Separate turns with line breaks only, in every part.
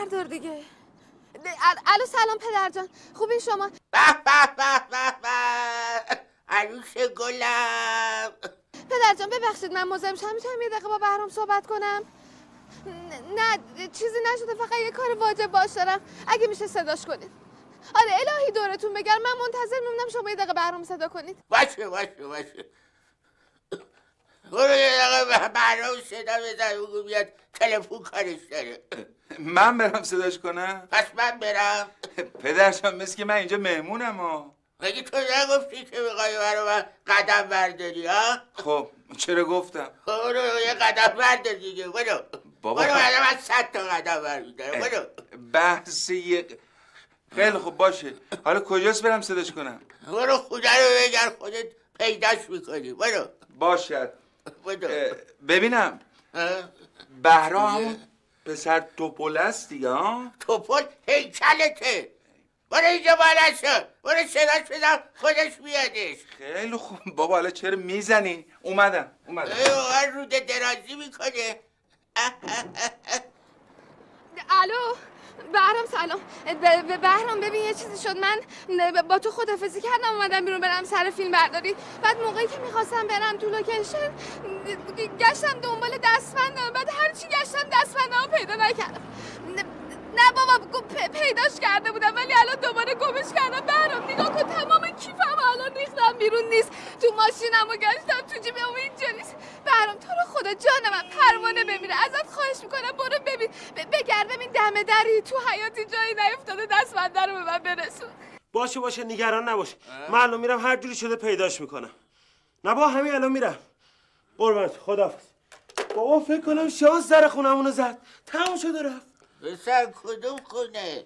بردار دیگه. الو سلام پدر جان خوبی شما؟
به به به به به. عروس گلم.
پدر جان ببخشید من مزاحم شم می‌تونم یه دقیقه با بهرام صحبت کنم؟ نه چیزی نشده. فقط یه کار واجب باش دارم. اگه میشه صداش کنید. آره الهی دورتون بگرم. من منتظر میمونم شما یه دقیقه بهرام صدا کنید.
باشه باشه باشه. برو یه دقیقه بهرام صدا بزن بگو بیاد تلفن کارش داره.
من برم صداش کنم؟
پس من برم.
پدرشم مثل که من اینجا مهمونم ها.
مگه تو نگفتی که می‌خوای برو من قدم برداری ها؟
خب چرا گفتم؟
خب برو یه قدم بردار دیگه برو.
بابا
برو
خب.
بعد من صد تا قدم برمیدارم برو.
بحث یه خیلی خوب باشه. حالا کجاست برم صداش کنم؟
برو خدا رو بگر خودت پیداش می‌کنی برو.
باشد. ببینم؟ بهرام همون پسر توپل است دیگه ها؟
توپل هیکلته برو اینجا بالا شد برو صداش بزن خودش بیادش.
خیلی خوب. بابا حالا چرا می‌زنی؟ اومدم اومدم.
ای روده درازی می‌کنه.
الو؟ بهرام سلام. بهرام ببین یه چیزی شد. من با تو خدافزی کردم اومدم بیرون برم سر فیلم برداری. بعد موقعی که می‌خواستم برم تو لوکیشن گشتم دنبال دستبندم. بعد هرچی گشتم دستبندم پیدا نکردم. نه- بابا پیداش کرده بودم ولی الان دوباره گمش کردم. بهرام نگاه کن تمام کیفم الان ریختم بیرون نیست. تو ماشینم و گشتم تو جیبم اینجا نیست. بهرام تو رو خدا جان من پروانه بمیره. ازت خواهش می‌کنم برو ببین. بگرد ببین دم دری تو حیاتی جایی نیفتاده دستبنده رو به من برسون.
باشه باشه نگران نباش. من الان میرم هر جوری شده پیداش می‌کنم. نه با همین الان میرم. قربانت خدافظ بابا فکر کنم شانس در خونمونو زد. تموم شده رفت.
پسر کدوم خونه؟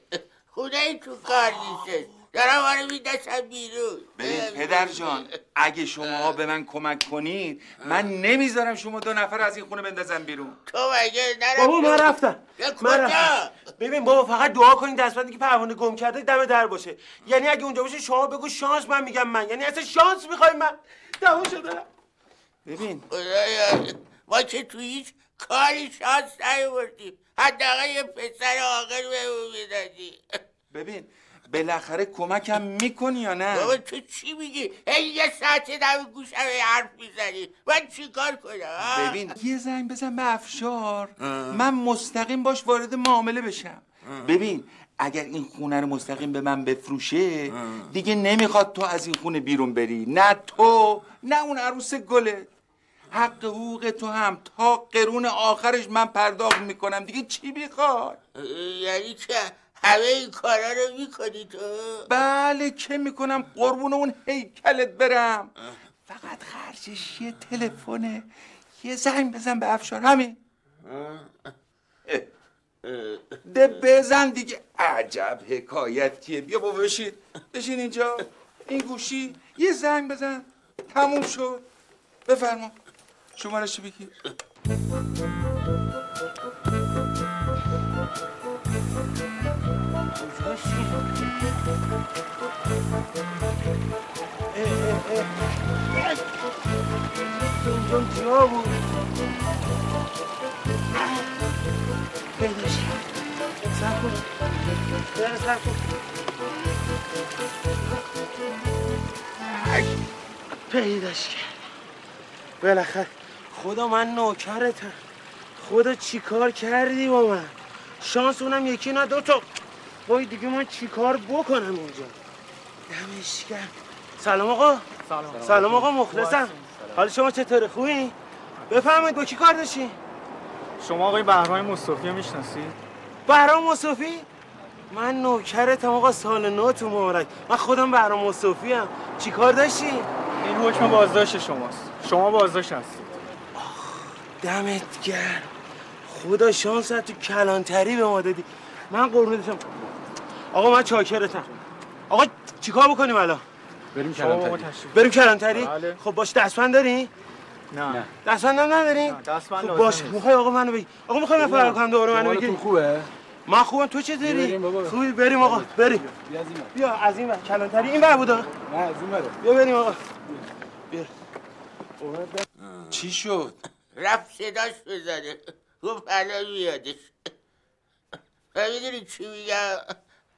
خونه ای تو کار نیستش دارم آره میدستم بیرون.
ببین پدر جان اگه شما به من کمک کنید من نمی‌ذارم شما دو نفر از این خونه بندازم بیرون.
تو مگه نرم
بابا من رفتم. من رفتم. ببین بابا فقط دعا کنین دستبندی که پروانه گم کرده دم در باشه. یعنی اگه اونجا باشه شما بگو شانس من میگم من. یعنی اصلا شانس می‌خوای من. تموم شده.
ببین
ما که تو هیچ کاری شانس نیوردیم حداقل یه پسر عاقل بهمون می‌دادی.
ببین بالاخره کمکم می‌کنی یا
بابا
نه
تو چی میگی؟ هی یه ساعته دم گوشم حرف می‌زنی. من چی کار کنم؟
ببین یه زنگ بزن به افشار. من مستقیم باش وارد معامله بشم. ببین اگر این خونه رو مستقیم به من بفروشه دیگه نمی‌خواد تو از این خونه بیرون بری. نه تو نه اون عروس گله حق حقوق تو هم. تا قرون آخرش من پرداخت می‌کنم. دیگه چی می‌خواد
یعنی که همه این کارا رو می‌کنی تو؟
بله که می‌کنم؟ قربون اون هیکلت برم. فقط خرجش یه تلفنه. یه زنگ بزن به افشار. همین. ده بزن دیگه. عجب حکایتیه بیا بابا بشین. بشین اینجا. این گوشی. یه زنگ بزن. تموم شد. بفرما. شمارش بگیر
پیداش کرد. بالاخره خدا من نوکرتم خدا چی کار کردی با من؟ شانس اونم یکی نه دوتا وای دیگه من چی کار بکنم اینجا؟ دمش کرد سلام آقا.
سلام.
سلام آقا مخلصم. حال شما چطوره؟ خوبی؟ بفرمایید با کی کار داشتی؟
شما آقای بهرام مصطفی رو می‌شناسید
بهرام مصطفی؟ من نوکرتم آقا سال نو تو مبارک. من خودم بهرام مصطفی هم چی کار داشتی؟
این حکم بازداشت شماست. شما بازداشت هستید
دمت گرم. خدا شانس تو کلانتری به ما دادی. من قربونتم آقا من چاکرتم. آقا چیکار بکنیم الان؟
بریم تشریف
بریم کلانتری؟
بله.
خب باش دستبند داری؟
نه.
دستبند هم نداری؟
دستبند
خب باش. می‌خوای آقا منو بگی. آقا می‌خوای من فرار کنم؟ دوباره منو بگیری
خوبه؟
من خوبم. تو چه داری. خوبی؟ بریم آقا. بریم.
بیا از این ور.
بیا از این کلانتری این ور بودا.
نه از بره
بیا بریم آقا.
چی شد؟
رفت صداش بزنه گفت الان میادش و می‌دونی چی میگم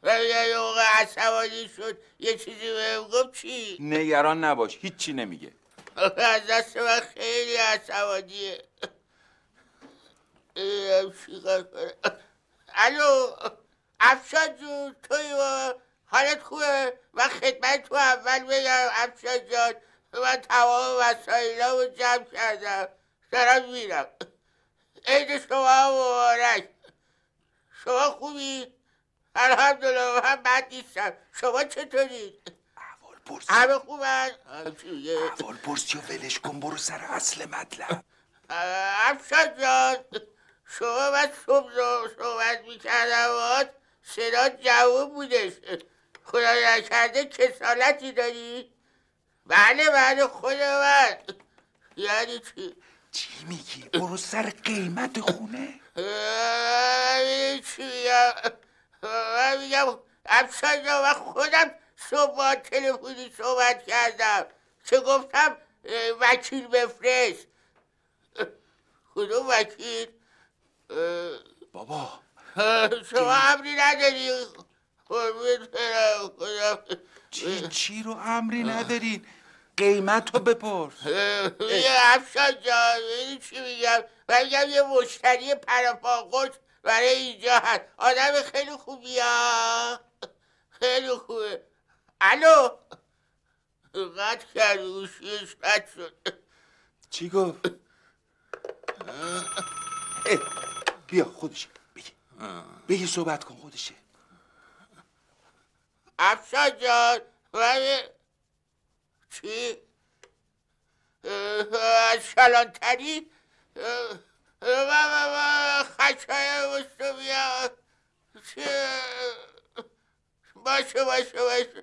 و یه موقع عصبانی شد یه چیزی بهم گفت چی؟
نگران نباش هیچی نمیگه.
از دست من خیلی عصبانیه. نمی‌دونم چیکار کنم. الو افشان جون توی با حالت خوبه؟ من خدمت تو اول بگم افشان جان. من تمام وسایلامو جمع کردم. دارم میرم عید شما هم مبارک شما خوبی؟ الحمدلله من بد نیستم شما چطورید؟
اول پرس
همه خوبن؟ آه، چی میگه؟
اول پرس یا ولش کن برو سر اصل مطلب
افشان جان شما من صبح رو صحبت می‌کردم باهات صدا جوون بودش خدا نکرده کسالتی داری؟ بله بله خود من یعنی چی؟
چی میگی؟ برو سر قیمت خونه.
میگم افشان من خودم صبح با تلفنی صحبت کردم. چه گفتم؟ وکیل بفرست. اه، کدوم وکیل؟
بابا.
شما امری نداری. خدا.
چی چی رو امری ندارین؟ قیمت رو بپرس.
یه افشان جان چی میگم؟ میگم یه مشتری پراپاقوش برای اینجا هست. آدم خیلی خوبی ها. خیلی خوبه. الو؟ قطع کرد گوشیش قطع شد.
چی گفت؟ بیا خودشه بگی. بگی صحبت کن خودشه.
افشان جان من چی؟ کلانتری من من من خشای مستو بیا چی؟ باشه باشه باشه.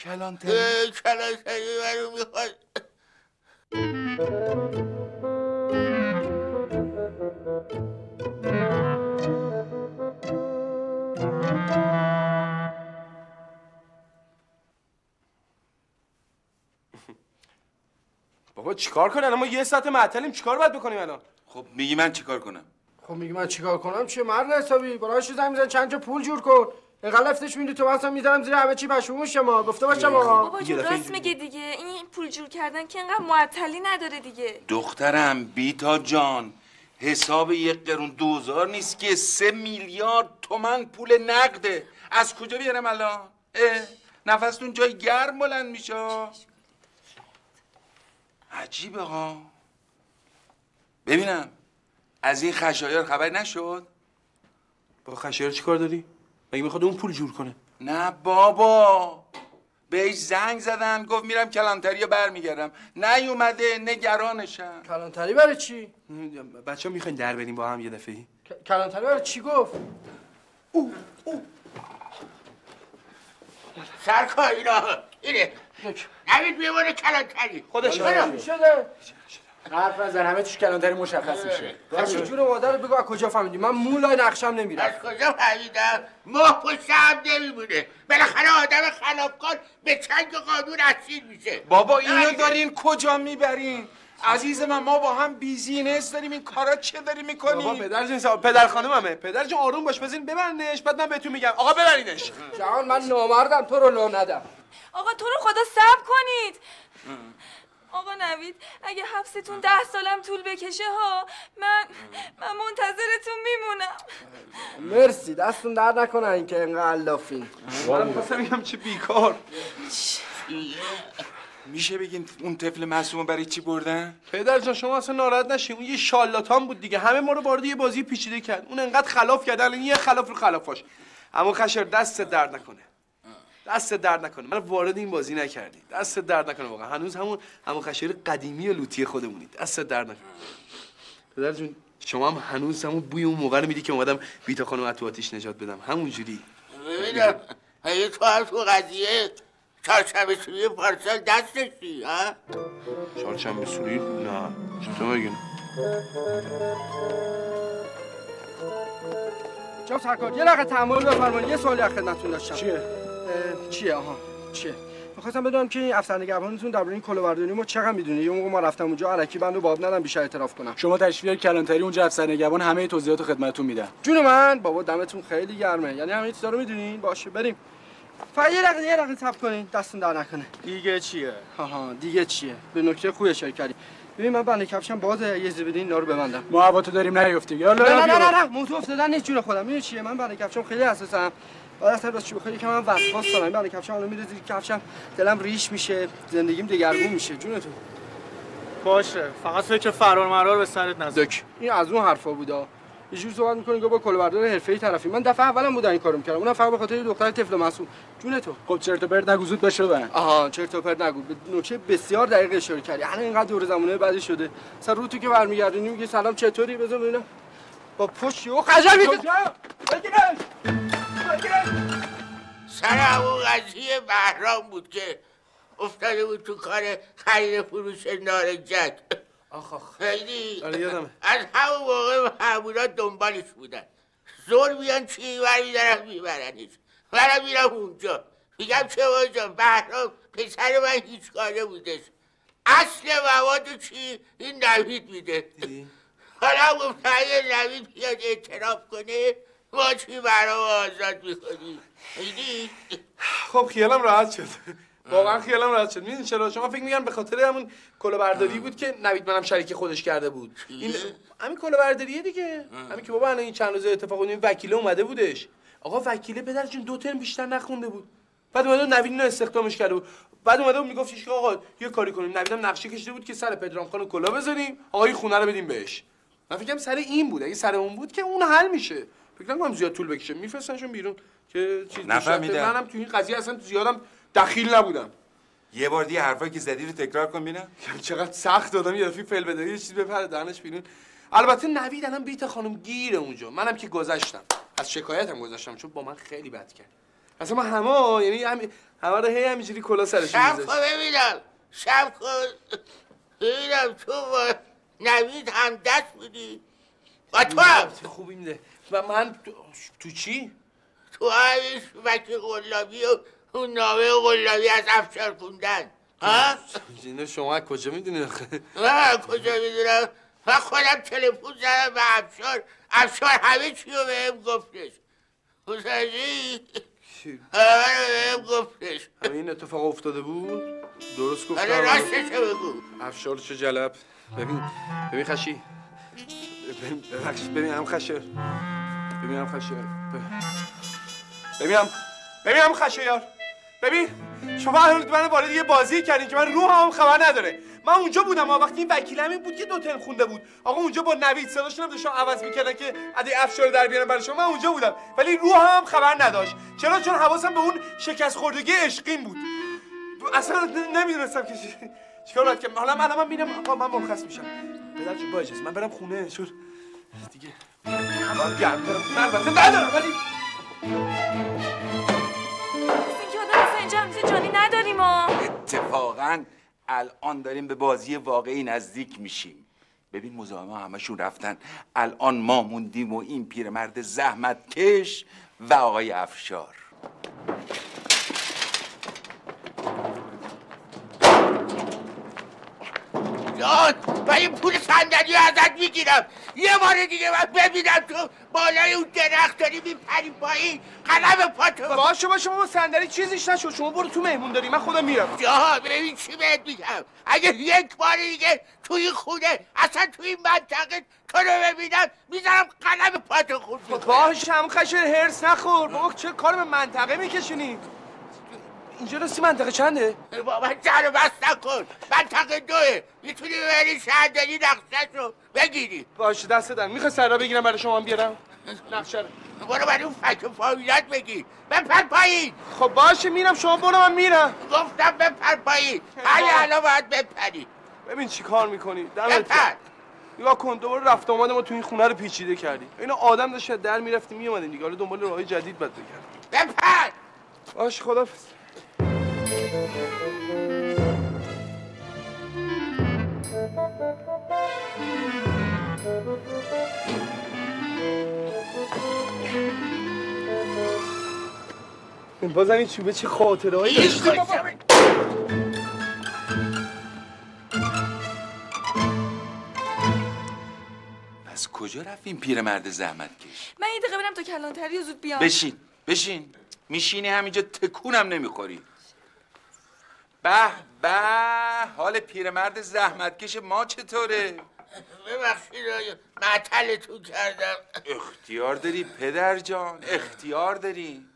کلانتری.
کلانتری منو می‌خواد.
بابا چیکار کنن ما یه ساعت معطلیم چیکار باید بکنیم الان؟
خب میگی من چیکار کنم؟
خب میگه من چیکار کنم؟ چیه مرد حسابی؟ برایش زنگ میزن چند جا پول جور کن. اینقدر لفتش میدی تو مثلا می‌ذارم زیر همه چی پشمون شما گفته باشم آقا
بابا
یه
جون راست میگه دیگه. این پول جور کردن که انقدر معطلی نداره دیگه.
دخترم بیتا جان حساب یک قرون دوزار نیست که سه میلیارد تومن پول نقده. از کجا بیارم الان؟ اه نفستون جای گرم بلند میشه. عجیبه ها ببینم از این خشایار خبر نشد؟
با خشایار چیکار داری؟ مگه می‌خواد اون پول جور کنه؟
نه بابا بهش زنگ زدن گفت میرم کلانتری برمیگردم. نیومده نگرانشم.
کلانتری برای چی؟
بچه ها می‌خواین در بریم با هم یه دفعه
کلانتری برای چی گفت؟
سرکار اینا اینه. نوید بیمونه کلانتری.
خودش
شده.
حرف نزن همه چیش کلانتری مشخص میشه.
راست جون مادر بگو از کجا فهمیدی؟ من مولای نقشم نمیرم
از کجا فهمیدم؟ ماه پشت هم نمیمونه. بالاخره آدم خلافکار به چنگ قانون اسیر میشه.
بابا اینو. دارین کجا می‌برین؟ عزیز من ما با هم business داریم. این کارا چه داری
بابا
می‌کنی
پدر جون پدر خانوممه. پدر جون آروم باش. بذارین ببرنش بعد من بهتون میگم. آقا ببرینش.
جهان من نامردم. تو رو لو ندم.
آقا تو رو خدا صبر کنید. آقا نوید اگه حبستون ده سالم طول بکشه ها من من منتظرتون میمونم.
مرسی دستون درد نکنه اینکه اینقدر علافین
من می‌خواستم میگم چه بیکار.
میشه بگین اون طفل معصومو برای چی بردن؟
پدر جان شما اصلا ناراحت نشین. اون یه شالاتان بود دیگه. همه ما رو وارد یه بازی پیچیده کرد. اون انقدر خلاف کرد الان یه خلاف رو خلافاش. اما خشر دست درد نکنه. دست درد نکنه. من وارد این بازی نکردی. دست درد نکنه واقعا. هنوز همون همون خشر قدیمی و لوتی خودمونی. دست درد نکنه. پدر جون شما هم هنوز همون بوی اون موقع رو میدی که اومدم بیتا خانم تو آتیش نجات بدم. همونجوری.
ببینم. اگه تو هم تو قضیه چهارشنبه سوری پارسال دست داشتی ها؟
چهارشنبه سوری؟ نه. چطور میگن
جناب سرکار یه لحظه تحمل بفرمایید. یه سوالی از خدمتتون داشتم.
چیه؟
چیه آها؟ چیه؟ می‌خواستم بدونم که این افسر نگهبانتون درباره این کلاهبرداری ما چقدر می‌دونه یه موقع ما رفتم اونجا الکی بندو باب ندم بیشتر اعتراف کنم.
شما بیارید کلانتری اونجا افسر نگهبان همه توضیحات خدمتتون میدن.
جون من بابا دمتون خیلی گرمه. یعنی همه چیزا رو می‌دونین؟ باشه بریم. فقط یه دقیقه یه دقیقه صبر کنین دستون در نکنه.
دیگه چیه؟
ها دیگه چیه؟ به نکته خوبی اشاره کردی. ببین من بنده کفشم بازه یه اجازه بدین اینا رو ببندم.
ما هواتو داریم نیفتیم. یالا
نه نه. نه, نه. موضوع افتادن نیست جون خودم. می‌دونی چیه؟ من بنده کفشم خیلی حساسم. بعد اصلا راست چی بخوای یکم من وسواس دارم. این بنده کفشم الان میره زیر کفشم دلم ریش میشه زندگیم دگرگون میشه. جون تو
باشه. فقط فکر فرار مرار به سرت نزن.
دک این از اون حرفا بودا. یه جور صحبت می‌کنی که با کلاهبردار حرفه‌ای طرفی. من دفعه اولم بودم این کارو می‌کردم. اونم فقط به خاطر یه دختر طفل معصوم. جون تو
خب چرت و پرت نگو زود باشه ببن
آها چرت و پرت نگو. به نکته بسیار دقیق اشاره کردی. الان اینقدر دور زمانه بعدی شده. مثلا رو تو که برمیگردونی میگه سلام چطوری؟ بذار ببینم. با پشت و خجل میگه
سر همون قضیه بهرام بود که افتاده بود تو کار خرید فروش نارنجک.
آخ آخ.
خیلی
آره.
از همون موقع همونا دنبالش بودن. زور بیان چی ور میدارم میبرنش. منم میرم اونجا. میگم چه جان بهرام پسر من هیچ کاره بودش. اصل مواد چی؟ این نوید میده. حالا گفتن نوید بیاد اعتراف کنه. ما چی برام آزاد می‌کنی؟ دیدی
خب خیالم راحت شد. واقعا خیالم راحت شد. می‌دونی چرا؟ شما فکر میگن به خاطر همون کلاهبرداری بود که نوید منم شریک خودش کرده بود. این همین کلاهبرداریه دیگه. همین که بابا الان این چند روز اتفاق افتاد وکیل اومده بودش. آقا وکیل پدرشون دو ترم بیشتر نخونده بود. بعد اومده نوید اینو استخدامش کرده بود. بعد اومده بود میگفتش که آقا یه کاری کنیم. نویدم نقشه کشیده بود که سر پدرام خان کلاه بذاریم آقا این خونه رو بدیم بهش. من فکرم سر این بود. اگه سر اون بود که اون حل میشه. فکر نکنم زیاد طول بکشه. میفرستنشون بیرون که چیز.
نفهمیدم.
منم تو این قضیه اصلا زیادم دخیل نبودم.
یه بار دیگه حرفایی که زدی رو تکرار کن ببینم
چقدر سخت دادم یه دفعه فعل بده یه چیز بپره دهنش بیرون. البته نوید الان بیت خانم گیره اونجا. منم که گذشتم. از شکایتم گذشتم چون با من خیلی بد کرد. اصلا ما همه یعنی هم همه رو هی همینجوری کلا سرش
شب کن ببینم. شب کن ببینم تو با نوید هم دست بودی با تو هم.
خوبی میده و من تو, تو چی؟
تو همین شبک قلابی و اون نامه قلابی از افشار خوندن. ها؟
اینو شما از کجا می‌دونی آخه؟
من کجا می‌دونم؟ من خودم تلفن زدم به افشار. افشار همه چی رو بهم گفتش. حسینی؟ همه رو بهم گفتش.
همه این اتفاق افتاده بود؟ درست گفتم
آره راستشو بگو.
افشار چه جلب؟ ببین ببین خشی. ببین ببخش ببین هم خشه. ببین هم خشه ببینم. ببینم خشه یار ببین شما الان من وارد یه بازی کردین که من روح هم خبر نداره. من اونجا بودم ها وقتی این وکیل همین بود که دو ترم خونده بود. آقا اونجا با نوید صداشون هم داشتن عوض می‌کردن که عده افشار در بیارن برای شما. من اونجا بودم ولی روح هم خبر نداشت. چرا؟ چون حواسم به اون شکست خوردگی عشقین بود. اصلا نمی‌دونستم که چی- چیکار باید کنم. حالا من من میرم آقا من مرخص میشم. جون با اجازه من برم خونه. چون دیگه. هوا گرم دارم البته ندارم ولی
که آدم اینجا جانی نداریم ما.
اتفاقا الان داریم به بازی واقعی نزدیک میشیم. ببین مزاحم همشون رفتن. الان ما موندیم و این پیرمرد زحمت کش و آقای افشار.
جان من این پول صندلی رو ازت می‌گیرم. یه بار دیگه من ببینم تو بالای اون درخت داری میپری پایین. قلم پاتو.
باشه باشه بابا صندلی چیزیش نشد شما برو تو مهمون داری من خودم میرم.
جان ببین چی بهت میگم. اگه یک بار دیگه تو این خونه اصلا تو این منطقه تو رو ببینم می‌ذارم قلم پاتو خورد. می‌کنم
باشه هم خشه هرس نخور. بابا چه کار به منطقه میکشونی اینجا راستی منطقه چنده؟
بابا و بست نکن. منطقه دوه. می‌تونی ببری شهرداری نقشش رو بگیری.
باشه دست دارم. می‌خوای سر را بگیرم برای شما هم بیارم؟ نقشه رو.
برو برای اون فک فامیلات بگیر بپر پایین.
خب باشه میرم. شما برو من میرم.
گفتم بپر پایین. همین الان باید بپری.
ببین چی کار می‌کنی. دمت. نگاه کن دوباره رفت آمد ما تو این خونه رو پیچیده کردی. اینو آدم داشت در می‌رفتی میومدیم دیگه حالا دنبال راههای جدید باید بگردیم
بپر.
باش خدا بازم این چوبه چه خاطره هایی
داشت
پس کجا رفت این پیرمرد زحمت کش
من این دقیقه برم تا کلانتری زود بیام.
بشین بشین. میشینی همینجا تکونم نمی‌خوری. به به. حال پیرمرد زحمتکش ما چطوره؟
ببخشید معطلتون کردم.
اختیار داری پدر جان اختیار داری.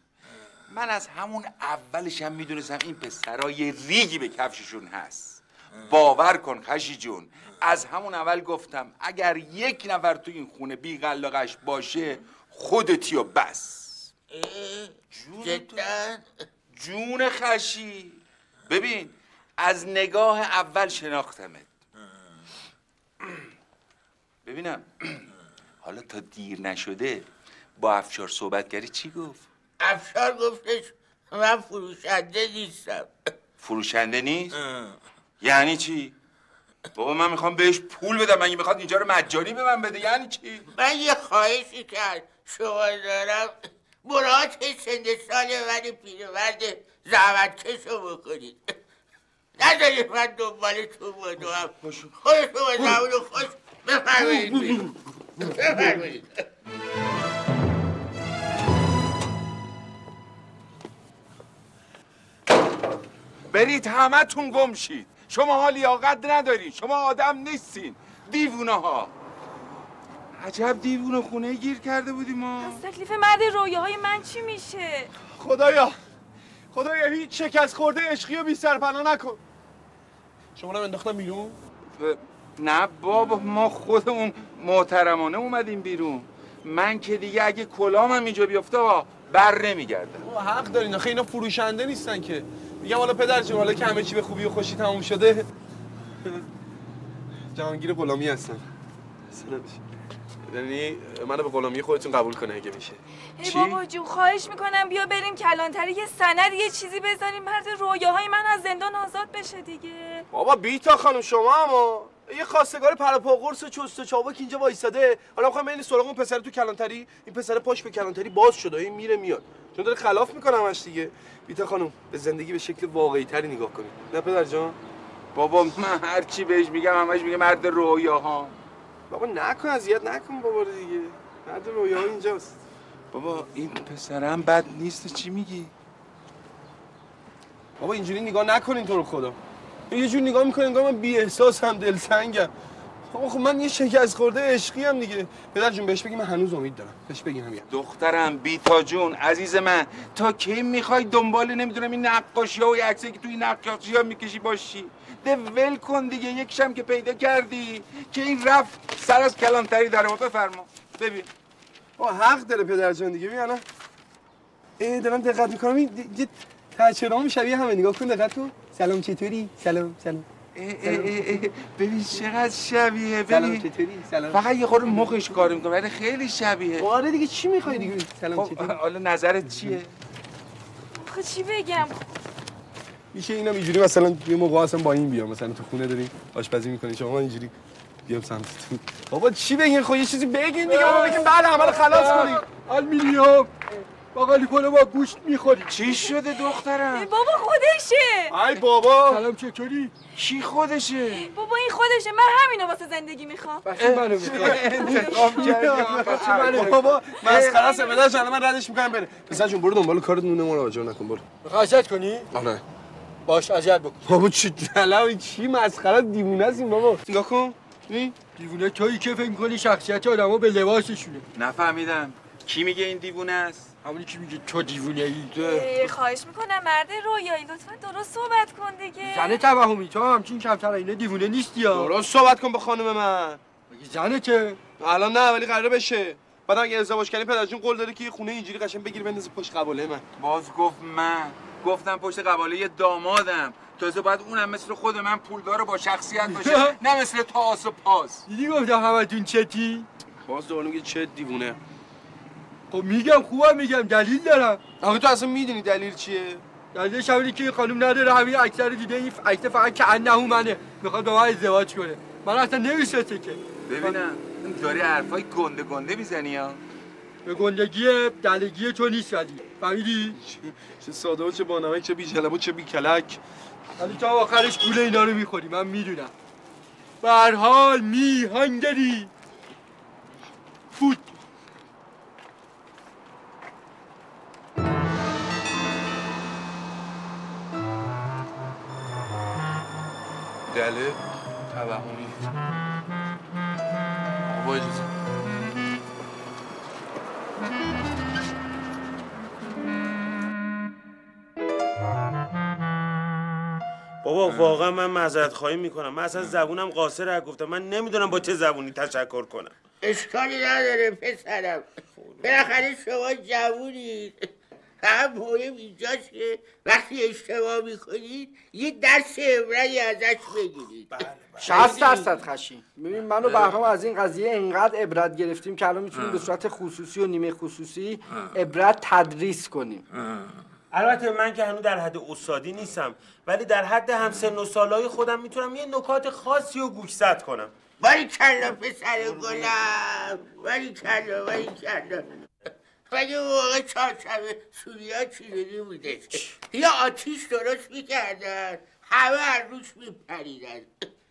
من از همون اولش هم می‌دونستم این پسرا یه ریگی به کفششون هست. باور کن خشی جون. از همون اول گفتم اگر یک نفر تو این خونه بی غلاقش باشه خودتی و بس
جدا.
جون خشی. ببین از نگاه اول شناختمت. ببینم حالا تا دیر نشده با افشار صحبت کردی چی گفت؟
افشار گفتش من فروشنده نیستم.
فروشنده نیست؟ یعنی چی؟ بابا من می‌خوام بهش پول بدم مگه می‌خواد اینجا رو مجانی به من بده؟ یعنی چی؟
من یه خواهشی کرد شما دارم مراد سن سال من پیرمرد زحمتکش رو بکنید. ندارید من دنبالتون بدوم خودتون با زبون خوش بفرمایید. بیرون. بفرمایید.
برید همتون گم شید. شما ها لیاقت ندارین. شما آدم نیستین. دیوونه ها. عجب دیوونه خونه گیر کرده بودیم ما.
از تکلیف مرد رویاهای من چی میشه؟
خدایا خدایا هیچ شکست خورده عشقی و بی سرپناه نکن. شما رو انداختم بیرون؟
نه بابا ما خودمون محترمانه اومدیم بیرون. من که دیگه اگه کلامم اینجا بیفته بر نمیگردم.
حق دارین. آخه اینا فروشنده نیستن که. میگم حالا پدر جون حالا که همه چی به خوبی و خوشی تموم شده. جهانگیر غلامی هستن. یعنی منو به غلامی خودتون قبول کنه اگه میشه.
ای بابا جون خواهش می‌کنم بیا بریم کلانتری یه سند یه چیزی بذاریم مرد رویاهای من از زندان آزاد بشه دیگه.
بابا بیتا خانم شما اما یه خواستگار پرپا قرص و چست و چابک اینجا وایساده حالا می‌خوام این سراغ اون پسر تو کلانتری. این پسر پاش به کلانتری باز شده این میره میاد. چون داره خلاف می‌کنه همش دیگه بیتا خانم به زندگی به شکل واقعی تری نگاه کنید. نه پدر جان؟
بابا من هر چی بهش میگم همش میگه مرد رویاها.
بابا نکن اذیت نکن بابا رو دیگه. مرد رویا اینجاست.
بابا این پسرم بد نیست چی میگی؟
بابا اینجوری نگاه نکنین تو رو خدا. یه جور نگاه می‌کنه انگار من بی احساس هم بابا خب من یه شکست خورده عشقی هم دیگه. پدر جون بهش بگی من هنوز امید دارم. بهش بگین همین.
دخترم بیتا جون عزیز من تا کی می‌خوای دنبال نمی‌دونم این نقاشی ها و عکسایی که توی این نقاشی ها می‌کشی باشی؟ ده ول کن دیگه یکشم که پیدا کردی که این رفت سر از کلانتری داره و بفرما. ببین.
بابا حق داره پدر جان دیگه بیا نه ای دارم دقت می‌کنم. این تچرام شبیه همه. نگاه کن دقت کن سلام چطوری؟ سلام سلام.
اه اه اه اه. ببین چقدر شبیه
سلام
ببین
چطوری؟ سلام.
فقط یه خورده مخش کار می‌کنه ولی خیلی شبیه.
آره دیگه چی می‌خوای دیگه؟ سلام
خب
چطوری؟
حالا نظرت چیه؟
خب چی بگم؟
میشه اینا اینجوری مثلا یه موقع اصلا با این بیام مثلا تو خونه داریم آشپزی می‌کنی شما اینجوری بیام سمتتون. بابا چی بگین؟ خب یه چیزی بگین دیگه بابا بگین بعد همه رو خلاص کنیم.
المیلیوم باقالی کنه با گوشت می‌خوری
چی شده دخترم
بابا خودشه
ای بابا
سلام چطوری
کی خودشه
بابا این خودشه من همینو واسه زندگی می‌خوام
بچه منو می‌خواد
انتقام کردی
بابا مسخره است پدر جان من ردش می‌کنم بره پسر جون برو دنبال کارت نونه آجر نکن برو
می‌خوای کنی
آره
باش اذیت بکن
بابا چی طلب چی مسخره دیوونه است این بابا نگاه کن
دیوونه تویی که فکر می‌کنی شخصیت آدمو به لباسشونه
نفهمیدم کی میگه این دیوونه است
همونی که میگه تو دیوونه ای
ای، خواهش می‌کنم مرد رویایی لطفا درست صحبت کن دیگه.
زن توهمی تو همچین کمتر اینه دیوونه نیستی یا
درست صحبت کن با خانم من.
مگه زنه که؟
الان نه ولی قراره بشه. بعد اگه ازدواج کردی پدر جون قول داره که یه خونه اینجوری قشنگ بگیر بندازه پشت قباله من.
باز گفت من. گفتم پشت قباله یه دامادم. تازه باید اونم مثل خود من پولدار با شخصیت باشه نه مثل تاس و پاس.
دیدی گفتم همتون چتی؟
باز دوباره میگه چه دیوونه.
خب میگم خوبم میگم دلیل دارم.
آخه تو اصلا می‌دونی دلیل چیه؟
دلیلش همینه که این خانم نداره همین اکثر دیده این عکس فقط که انه منه. می‌خواد با من ازدواج کنه. من اصلا نمی‌شناسه که.
ببینم داری حرفای گنده گنده می‌زنی ها؟
به گندگی دلگی تو نیست ولی. فهمیدی؟
چه ساده و چه بانمک چه بی جلب و چه بی کلک
ولی تو آخرش پول اینا رو می‌خوری من می‌دونم. به هر حال میهنگری.
فوت
دله توهمی. آقا اجازه.
بابا واقعا من معذرت خواهی می‌کنم. من اصلا زبونم قاصر گفتم من نمی‌دونم با چه زبونی تشکر کنم.
اشکالی نداره پسرم. بالاخره شما جوونید فقط مهم اینجاست که وقتی اشتباه می‌کنید یه درس عبرتی ازش بگیرید.
60 درصد خشی ببین من و بهرام از این قضیه انقدر عبرت گرفتیم که الان می‌تونیم به صورت خصوصی و نیمه خصوصی عبرت تدریس کنیم.
البته من که هنوز در حد استادی نیستم ولی در حد هم سن و سالای خودم می‌تونم یه نکات خاصی رو گوشزد کنم.
باری کلا پسر گلم باری کلا باری کلا. اون موقع چهارشنبه سوریا چیزی بودش یا آتیش درست می‌کردن همه از روش میپریدن.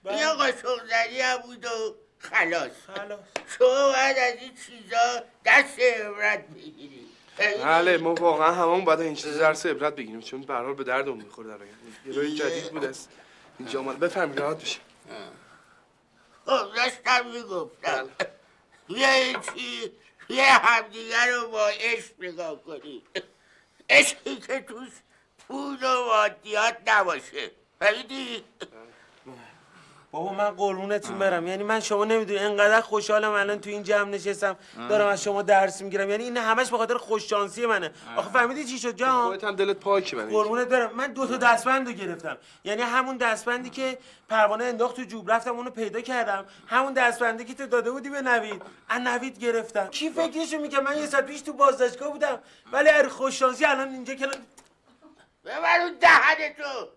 یا قاشقزنی هم بود و خلاص.
خلاص.
شما باید از این چیزا دست عبرت بگیرید.
بله ما واقعا هممون باید این چیز درس عبرت بگیریم. چون به هر حال به دردمون می‌خوره در آینده. یه راه جدید بود از اینجا آمد بفرمایید راحت بشه
خب داشتم می‌گفتم. یه چی یه همدیگه رو با عشق نگاه کنید عشقی که توش پول و مادیات نباشه. فهمیدی؟
بابا من قربونتون برم. یعنی من شما نمی‌دونی انقدر خوشحالم الان تو این جمع نشستم. دارم از شما درس می‌گیرم. یعنی این همش به خاطر خوششانسی منه. آخه فهمیدی چی شد جان؟
خودت هم دلت پاکی من
قربونت برم. من دو تا دستبند رو گرفتم. یعنی همون دستبندی که پروانه انداخت تو جوب رفتم اونو پیدا کردم. همون دستبندی که تو داده بودی به نوید. از نوید گرفتم. کی فکرشو میگه من یه ساعت پیش تو بازداشتگاه بودم. ولی هر خوششانسی الان اینجا کنار
ببر اون دهنتو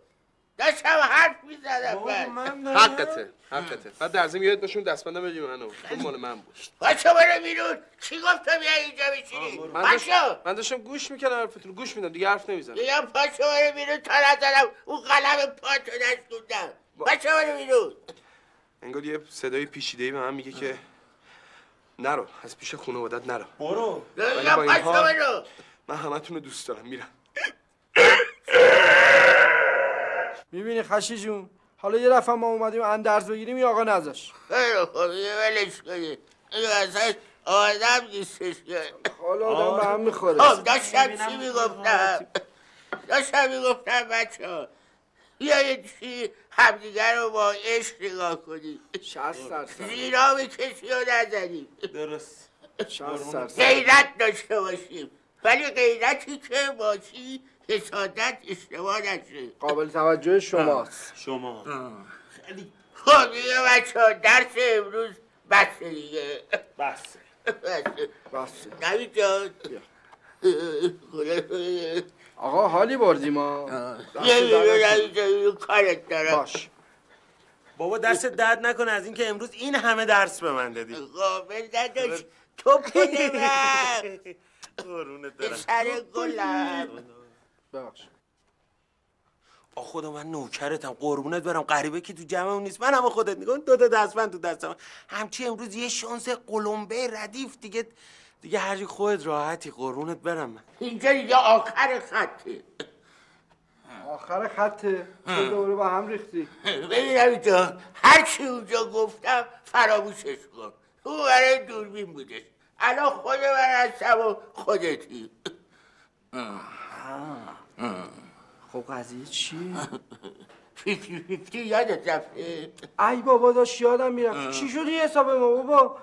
داشتم می‌زدم من
حقته حقته. بعد در ضمن یادت باشه اون دستبندم بدی منو. اون مال من بود.
باشو برو بیرون. کی گفت تو بیا اینجا بشینی. پاشو
من داشتم گوش می‌کردم حرفتون رو. گوش میدم دیگه حرف نمی‌زنم.
میگم پاشو برو بیرون. تا نزنم اون قلم پاتو نشکوندم پاشو برو بیرون.
انگار یه صدای پیچیده‌ای به من میگه که نرو. از پیش خانوادت نرو.
برو.
من همتون رو دوست دارم. میرم.
می‌بینی خشی جون؟ حالا یه دفعه ما اومدیم اندرز بگیریم یا آقا نذاش.
ولش کنی. اصلا آدم نیستش
حالا آدم به هم می‌خوره.
خب داشتم چی می‌گفتم؟ داشتم می‌گفتم بچه ها یه چی همدیگه رو با عشق نگاه کنیم.
60 درصد.
زیرا بکشی و نزنیم.
درست.
60 درصد.
غیرت داشته باشیم. ولی غیرتی که باشی حسادت اشتباه نشه.
قابل توجه شماست.
شما.
خب دیگه بچه ها درس امروز بسته دیگه.
بس
بسته
بس
نوید جان.
آقا حالی بردیم ما.
یه جان کارت دارم.
باش.
بابا دست درد نکنه. از اینکه امروز این همه درس به من دادی.
قابل نداشت. تو بده من.
قربونت برم
پسر گلم.
ببخش
آ خدا من نوکرتم. قربونت برم. غریبه که تو جمعمون نیست. من هم خودت نگاه کن، دو تا دستبند تو دستم. همچی امروز یه شانس قلمبه ردیف. دیگه دیگه هرچی خودت راحتی. قربونت برم من.
اینجا دیگه آخر خطه.
آخر خطه. چه دوره با هم ریختی.
ببین اینجا هر چی اونجا گفتم فراموشش کن. اون برای دوربین بودش. الان خود من هستم و خودتی.
خب قضیه چیه
فیفتی فیفتی یادت رفته
ای بابا داشت یادم می‌رفت چی شد این حساب ما بابا؟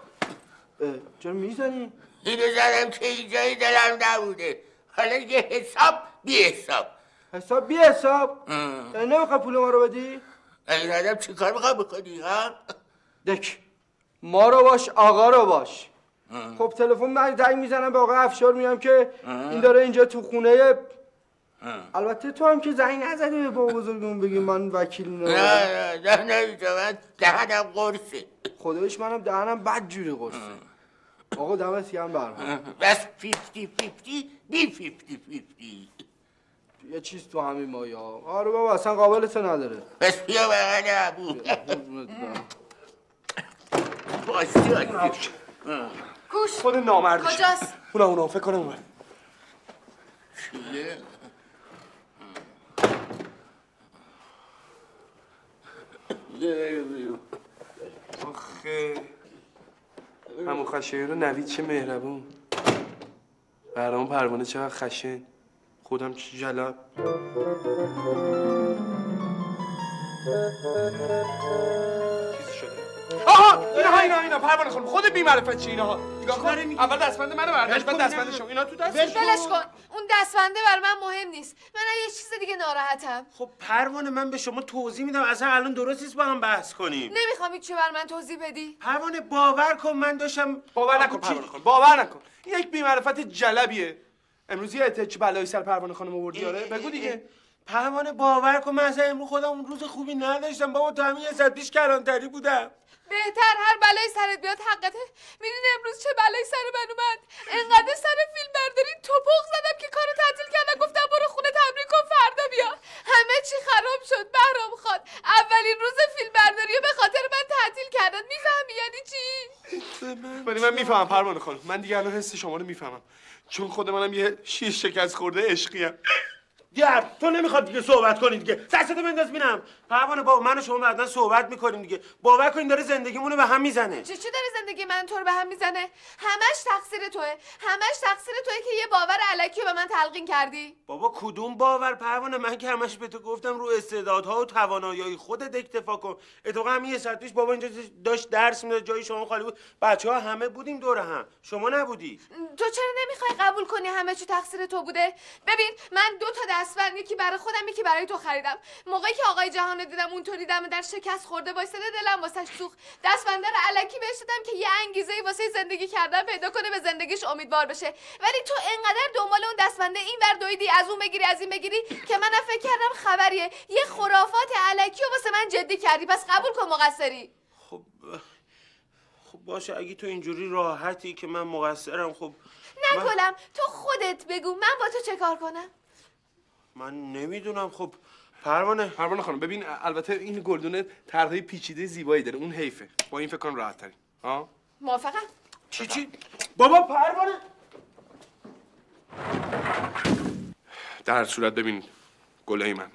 چرا می‌زنی؟
اینو زدم که اینجای دلم نبوده. حالا یه حساب بی حساب.
حساب بی حساب؟ نمی‌خوای پول ما رو بدی؟
این آدم چی کار می‌خواد بکنی ها؟
دک ما رو باش آقا رو باش. خب تلفن من زنگ می‌زنم به آقا افشار میگم که این داره اینجا تو خونه البته تو هم که زنگ نزدی به بابا بزرگمون بگی من وکیل
نه
نه
نه من دهنم قرصه.
خدایش منم دهنم بد جوری قرصه. آقا دمت گرم برام
بس فیفتی فیفتی بی فیفتی فیفتی.
یه چیز تو همین مایا آره بابا اصلا قابلت نداره.
بس بیا بغل ابو
گوش
خود نامردش.
کجاست؟
اونا اونا فکر کنم اومد. آخه همون خشایار رو نوید چه مهربون. برام پروانه چقدر خشن. خودم چه جلب چیزی شده آها اینا اینا اینا پروانه خانم خود بی معرفت چی اینا نگاه کن اول دستبند منو برداشت بعد دستبند شما اینا تو دستش
ولش کن. اون دستبنده بر من مهم نیست. من یه چیز دیگه ناراحتم.
خب پروانه من به شما توضیح میدم. اصلا الان درست نیست با هم بحث کنیم.
نمی‌خوام چی بر من توضیح بدی.
پروانه باور کن من داشتم
باور نکن پروانه خانم باور نکن. این یک بی‌معرفت جلبیه. امروز یه چه بلایی سر پروانه خانم آوردی؟ آره بگو دیگه.
پروانه باور کن من اصلا امروز خودم اون روز خوبی نداشتم. بابا تو همین یه ساعت پیش کلانتری بودم.
بهتر هر بلایی سرت بیاد حقته. می‌دونی امروز چه بلایی سر من اومد؟ انقدر سر فیلم برداری توپق زدم که کارو تعطیل کردم. گفتم برو خونه تمرین کن فردا بیا. همه چی خراب شد بهرام خان. اولین روز فیلم برداری به خاطر من تعطیل کردن. می‌فهمی یعنی چی؟
ولی من می‌فهمم پروانه خانم. من دیگه الان حس شما رو می‌فهمم. چون خود منم یه شیر شکست خورده عشقیم
گرد تو نمی‌خواد دیگه صحبت کنی دیگه. دستتو بنداز بینم. پروانه بابا من و شما بعدا صحبت می‌کنیم دیگه. باور کن این داره زندگیمونو به هم می‌زنه.
چی چی داره زندگی من تو رو به هم می‌زنه؟ همش تقصیر توه. همش تقصیر توه که یه باور علکی رو به من تلقین کردی.
بابا کدوم باور؟ پروانه من که همش به تو گفتم رو استعدادها و توانایی خودت اکتفا کن. اتفاقا همین یه ساعت پیش بابا اینجا داشت درس می‌داد جای شما خالی بود. بچه ها همه بودیم دور هم. شما نبودی.
تو چرا نمی‌خوای قبول کنی همه چی تقصیر تو بوده؟ ببین من دو تا دستبند یکی برای خودم یکی برای تو خریدم. موقعی که آقای جهان رو دیدم اونطوری دم در شکست خورده وایساده دلم واسش سوخت. دستبنده رو علکی بهش دادم که یه انگیزه واسه زندگی کردن پیدا کنه به زندگیش امیدوار بشه. ولی تو انقدر دنبال اون دستبنده این ور دویدی از اون بگیری از این بگیری که من فکر کردم خبریه. یه خرافات علکی و واسه من جدی کردی. پس قبول کن مقصری.
خب خب باشه اگه تو اینجوری راحتی که من مقصرم خب
نکنم تو خودت بگو. من با تو چه کار کنم؟
من نمی‌دونم خب پروانه.
پروانه خانم ببین البته این گلدونه طرحهای پیچیده زیبایی داره اون حیفه. با این فکر کنم راحت تری ها؟
موافقم؟
چی چی؟ بابا پروانه!
در هر صورت ببین گله من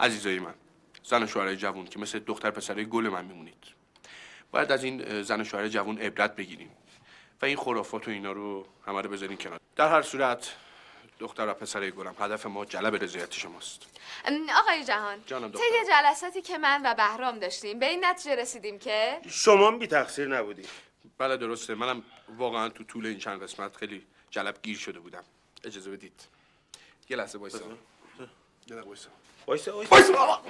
عزیزای من زن و شوهرای جوون که مثل دختر پسرای گل من میمونید. باید از این زن و شوهر جوون عبرت بگیریم و این خرافات و اینا رو همه رو بذارین کنار. در هر صورت دختر و پسرای گلم. هدف ما جلب رضایت شماست.
آقای جهان
جانم
طی. جلساتی که من و بهرام داشتیم به این نتیجه رسیدیم که؟
شما هم بی تقصیر نبودی.
بله درسته. منم واقعا تو طول این چند قسمت خیلی جلب گیر شده بودم. اجازه بدید. یه لحظه وایسا. یه دقیقه وایسا.
وایسا وایسا.